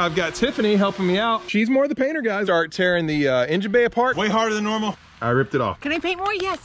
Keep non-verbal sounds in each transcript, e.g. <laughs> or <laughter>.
I've got Tiffany helping me out. She's more the painter, guys. Start tearing the uh, engine bay apart. Way harder than normal. I ripped it off. Can I paint more? Yes.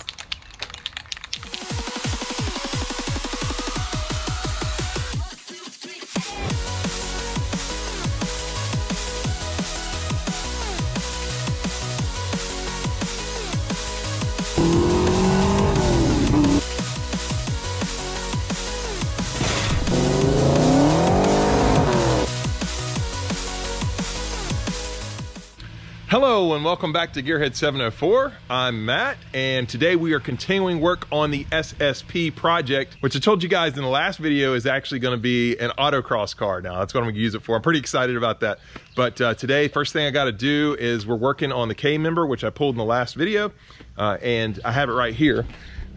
Hello and welcome back to Gearhead 704. I'm Matt and today we are continuing work on the SSP project, which I told you guys in the last video is actually going to be an autocross car now. That's what I'm going to use it for. I'm pretty excited about that. But uh, today, first thing I got to do is we're working on the K member, which I pulled in the last video, uh, and I have it right here.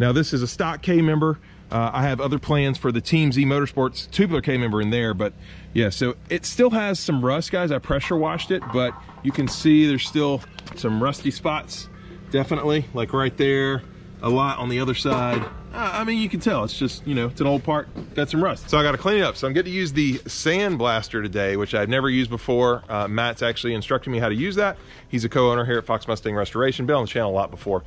Now this is a stock K member. Uh, I have other plans for the Team Z Motorsports tubular K member in there, but yeah, so it still has some rust, guys. I pressure washed it, but you can see there's still some rusty spots, definitely, like right there, a lot on the other side. Uh, I mean, you can tell, it's just, you know, it's an old part, got some rust. So I gotta clean it up. So I'm getting to use the sand blaster today, which I've never used before. Uh, Matt's actually instructing me how to use that. He's a co-owner here at Fox Mustang Restoration, been on the channel a lot before.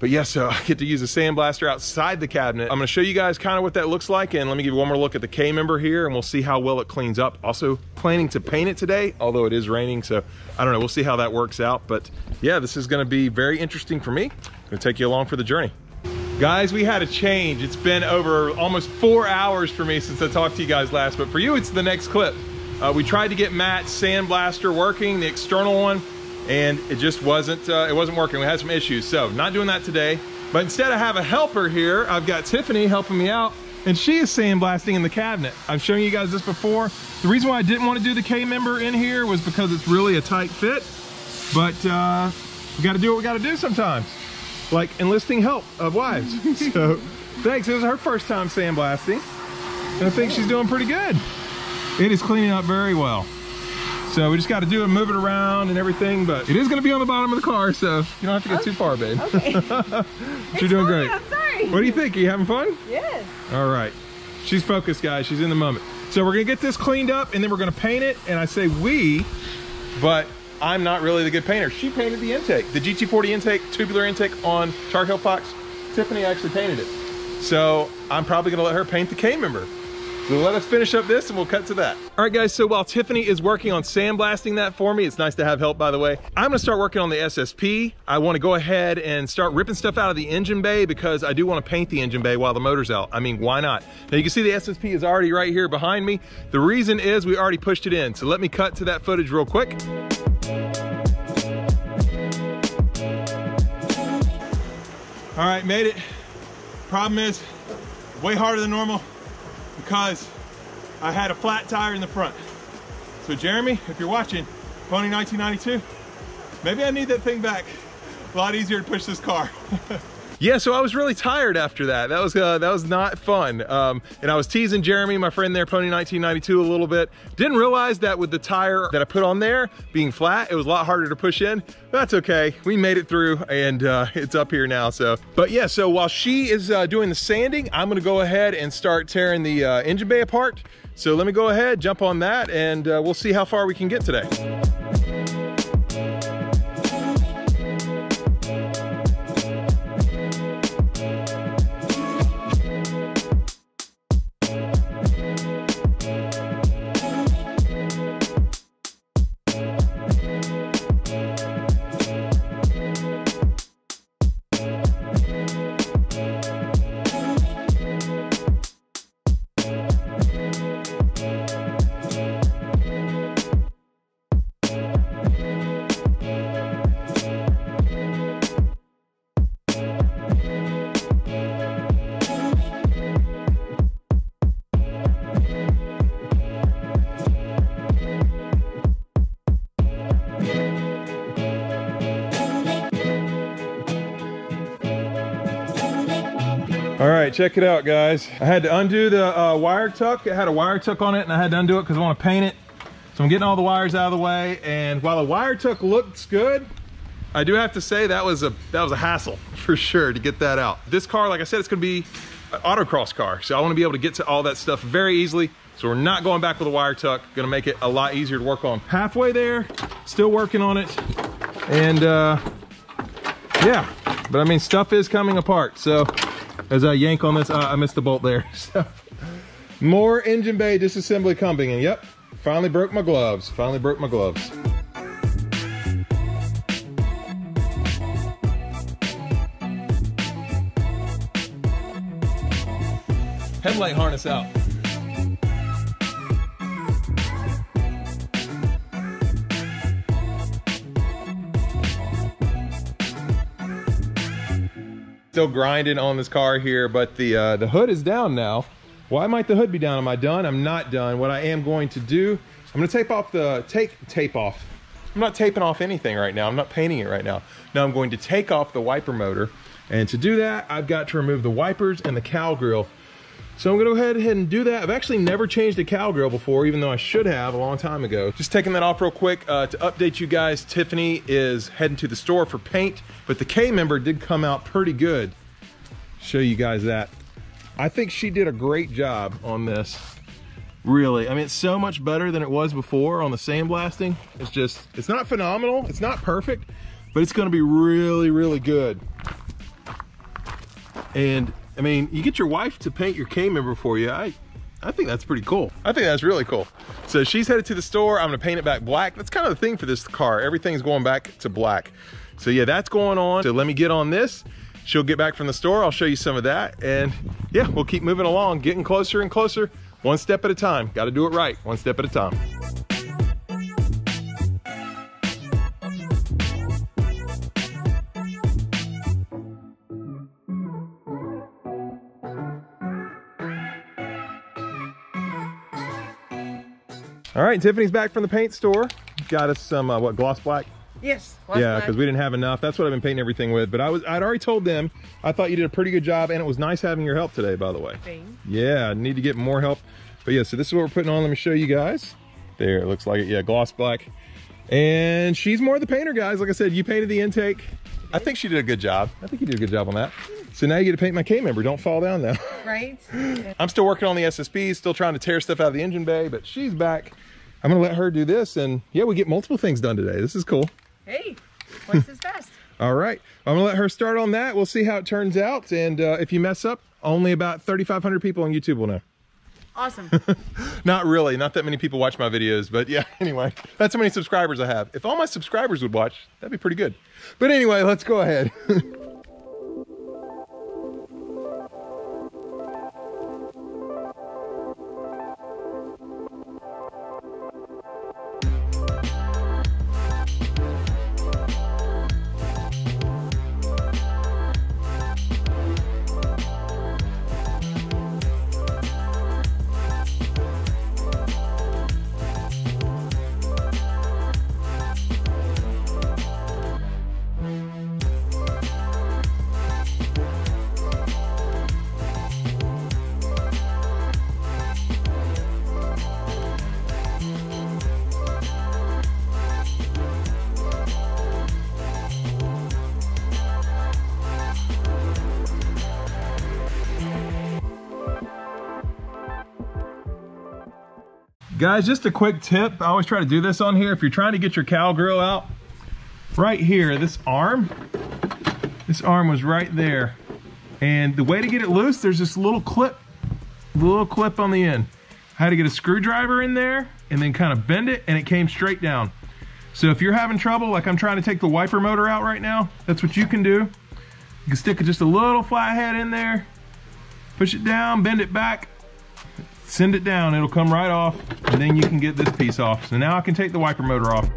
But yeah, so <laughs> I get to use a sandblaster outside the cabinet. I'm gonna show you guys kind of what that looks like and let me give you one more look at the K member here and we'll see how well it cleans up. Also planning to paint it today, although it is raining, so I don't know, we'll see how that works out. But yeah, this is gonna be very interesting for me. Gonna take you along for the journey. Guys, we had a change. It's been over almost four hours for me since I talked to you guys last, but for you, it's the next clip. Uh, we tried to get Matt's sandblaster working, the external one, and it just wasn't uh, it wasn't working. We had some issues, so not doing that today. But instead, I have a helper here. I've got Tiffany helping me out, and she is sandblasting in the cabinet. I've shown you guys this before. The reason why I didn't want to do the K member in here was because it's really a tight fit. But uh, we got to do what we got to do sometimes, like enlisting help of wives. <laughs> so thanks. This was her first time sandblasting, and I think she's doing pretty good. It is cleaning up very well. So we just got to do it, move it around and everything, but it is going to be on the bottom of the car, so you don't have to get okay. too far, babe. Okay. <laughs> <laughs> You're doing fun, great. I'm sorry. What do you think? Are you having fun? Yes. All right. She's focused, guys. She's in the moment. So we're going to get this cleaned up, and then we're going to paint it, and I say we, but I'm not really the good painter. She painted the intake, the GT40 intake, tubular intake on Heel Fox. Tiffany actually painted it. So I'm probably to let her paint the K member. So let us finish up this and we'll cut to that. All right guys, so while Tiffany is working on sandblasting that for me, it's nice to have help by the way, I'm gonna start working on the SSP. I wanna go ahead and start ripping stuff out of the engine bay because I do wanna paint the engine bay while the motor's out. I mean, why not? Now you can see the SSP is already right here behind me. The reason is we already pushed it in. So let me cut to that footage real quick. All right, made it. Problem is, way harder than normal because I had a flat tire in the front. So Jeremy, if you're watching, Pony 1992, maybe I need that thing back. A lot easier to push this car. <laughs> yeah, so I was really tired after that. That was uh, that was not fun. Um, and I was teasing Jeremy, my friend there, Pony 1992, a little bit. Didn't realize that with the tire that I put on there being flat, it was a lot harder to push in. That's okay. We made it through and uh, it's up here now. So, but yeah, so while she is uh, doing the sanding, I'm gonna go ahead and start tearing the uh, engine bay apart. So let me go ahead, jump on that, and uh, we'll see how far we can get today. Check it out, guys. I had to undo the uh, wire tuck. It had a wire tuck on it, and I had to undo it because I want to paint it. So I'm getting all the wires out of the way, and while the wire tuck looks good, I do have to say that was a that was a hassle <laughs> for sure to get that out. This car, like I said, it's going to be an autocross car, so I want to be able to get to all that stuff very easily. So we're not going back with a wire tuck. Gonna make it a lot easier to work on. Halfway there, still working on it. And uh, yeah, but I mean, stuff is coming apart. So as I yank on this, uh, I missed the bolt there. <laughs> So more engine bay disassembly coming and yep, finally broke my gloves. Finally broke my gloves. Headlight harness out. Still grinding on this car here, but the uh, the hood is down now. Why might the hood be down? Am I done? I'm not done. What I am going to do, I'm gonna tape off the, take, tape off. I'm not taping off anything right now. I'm not painting it right now. Now I'm going to take off the wiper motor. And to do that, I've got to remove the wipers and the cowl grill. So I'm gonna go ahead and do that. I've actually never changed a cowl grill before, even though I should have a long time ago. Just taking that off real quick uh, to update you guys. Tiffany is heading to the store for paint, but the K member did come out pretty good. Show you guys that. I think she did a great job on this. Really, I mean, it's so much better than it was before on the sandblasting. It's just, it's not phenomenal. It's not perfect, but it's gonna be really, really good. And I mean, you get your wife to paint your K member for you. I, I think that's pretty cool. I think that's really cool. So she's headed to the store. I'm gonna paint it back black. That's kind of the thing for this car. Everything's going back to black. So yeah, that's going on. So let me get on this. She'll get back from the store. I'll show you some of that. And yeah, we'll keep moving along, getting closer and closer, one step at a time. Got to do it right, one step at a time. All right, Tiffany's back from the paint store. Got us some, uh, what, gloss black? Yes. yeah, because we didn't have enough. That's what I've been painting everything with. But I was, I'd already told them, I thought you did a pretty good job, and it was nice having your help today, by the way. Thanks. Yeah, I need to get more help. But yeah, so this is what we're putting on. Let me show you guys. There, it looks like it. Yeah, gloss black. And she's more the painter, guys. Like I said, you painted the intake. I think she did a good job. I think you did a good job on that. So now you get to paint my K member. Don't fall down now. Right? <laughs> I'm still working on the SSP, still trying to tear stuff out of the engine bay, but she's back. I'm gonna let her do this, and yeah, we get multiple things done today. This is cool. hey, what's his best? <laughs> All right, I'm gonna let her start on that. We'll see how it turns out, and uh, if you mess up, only about 3,500 people on YouTube will know. Awesome. <laughs> Not really, not that many people watch my videos, but yeah, anyway, that's how many subscribers I have. If all my subscribers would watch, that'd be pretty good. But anyway, let's go ahead. Guys, just a quick tip. I always try to do this on here. If you're trying to get your cowl grill out, right here, this arm, this arm was right there. And the way to get it loose, there's this little clip, little clip on the end. I had to get a screwdriver in there and then kind of bend it and it came straight down. So if you're having trouble, like I'm trying to take the wiper motor out right now, that's what you can do. You can stick just a little flathead in there, push it down, bend it back, send it down, it'll come right off, and then you can get this piece off. So now I can take the wiper motor off.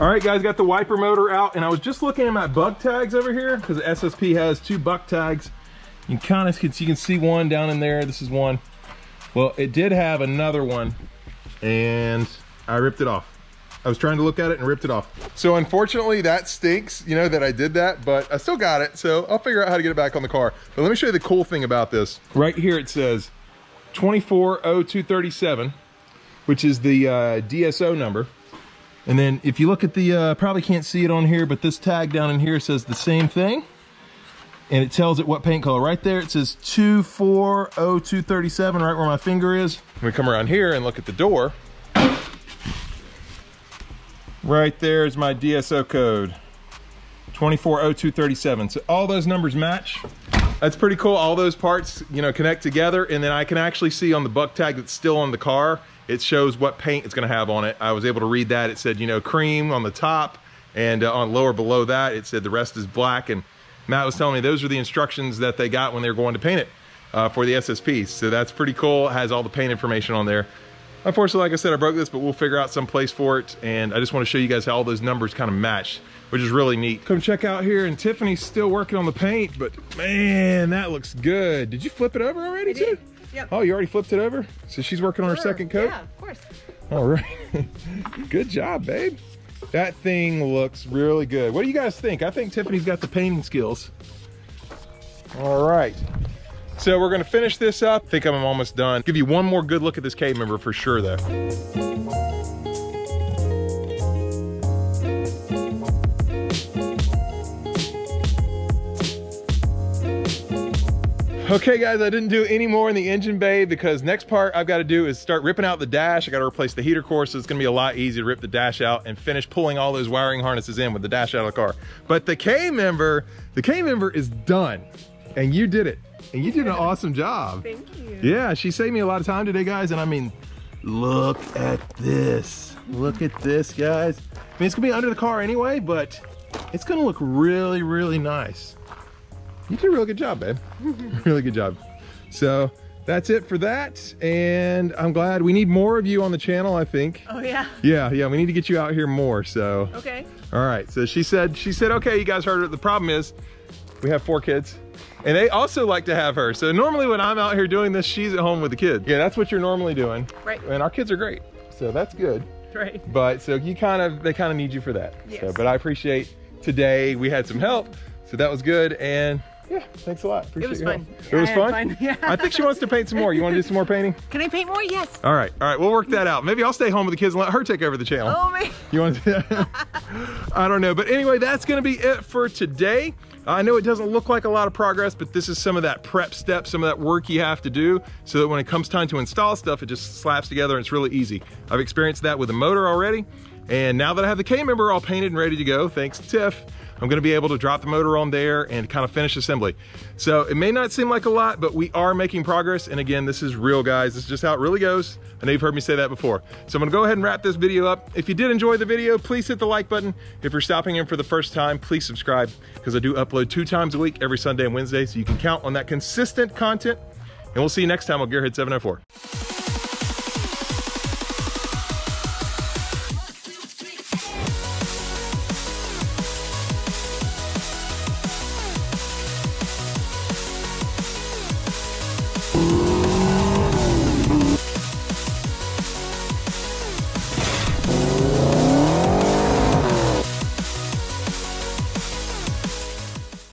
All right, guys, got the wiper motor out, and I was just looking at my buck tags over here because the SSP has two buck tags. You kind of can, you can see one down in there. This is one. Well, it did have another one, and I ripped it off. I was trying to look at it and ripped it off. So unfortunately, that stinks, you know, that I did that, but I still got it, so I'll figure out how to get it back on the car. But let me show you the cool thing about this. Right here it says 240237, which is the uh, DSO number. And then if you look at the, uh, probably can't see it on here, but this tag down in here says the same thing. And it tells it what paint color. Right there it says 240237, right where my finger is. We come around here and look at the door. Right there is my DSO code. 240237. So all those numbers match. That's pretty cool. All those parts, you know, connect together and then I can actually see on the buck tag that's still on the car, it shows what paint it's gonna have on it. I was able to read that. It said, you know, cream on the top and uh, on lower below that, it said the rest is black. And Matt was telling me those are the instructions that they got when they were going to paint it uh, for the SSP. So that's pretty cool. It has all the paint information on there. Unfortunately, like I said, I broke this, but we'll figure out some place for it. And I just want to show you guys how all those numbers kind of match, which is really neat. Come check out here, and Tiffany's still working on the paint, but man, that looks good. Did you flip it over already, I too? did. Yep. Oh, you already flipped it over? So she's working on her second coat? Yeah, of course. All right. <laughs> good job, babe. That thing looks really good. What do you guys think? I think Tiffany's got the painting skills. All right. So we're gonna finish this up. I think I'm almost done. Give you one more good look at this K member for sure though. Okay guys, I didn't do any more in the engine bay because next part I've got to do is start ripping out the dash. I got to replace the heater core, so it's gonna be a lot easier to rip the dash out and finish pulling all those wiring harnesses in with the dash out of the car. But the K member, the K member is done and you did it. And you did an awesome job. Thank you. Yeah, she saved me a lot of time today, guys. And I mean, look at this. Look at this, guys. I mean, it's gonna be under the car anyway, but it's gonna look really, really nice. You did a real good job, babe. <laughs> really good job. So that's it for that. And I'm glad we need more of you on the channel, I think. Oh yeah. Yeah, yeah, we need to get you out here more. So Okay. all right. So she said, she said, okay, you guys heard it. The problem is we have four kids and they also like to have her. So normally when I'm out here doing this, she's at home with the kids. Yeah, that's what you're normally doing. Right. And our kids are great. So that's good. Right. But so you kind of, they kind of need you for that. So, Yes. but I appreciate today we had some help. So that was good. And yeah, thanks a lot. Appreciate was fun. It was I fun? fun. <laughs> Yeah. I think she wants to paint some more. You want to do some more painting? Can I paint more? Yes. All right. All right. We'll work that out. Maybe I'll stay home with the kids and let her take over the channel. Oh man. You want to? <laughs> I don't know, but anyway, that's going to be it for today. I know it doesn't look like a lot of progress, but this is some of that prep step, some of that work you have to do so that when it comes time to install stuff, it just slaps together and it's really easy. I've experienced that with the motor already. And now that I have the K member all painted and ready to go, thanks to Tiff, I'm gonna be able to drop the motor on there and kind of finish assembly. So it may not seem like a lot, but we are making progress. And again, this is real guys. This is just how it really goes. I know you've heard me say that before. So I'm gonna go ahead and wrap this video up. If you did enjoy the video, please hit the like button. If you're stopping in for the first time, please subscribe because I do upload two times a week, every Sunday and Wednesday. So you can count on that consistent content. And we'll see you next time on Gearhead 704.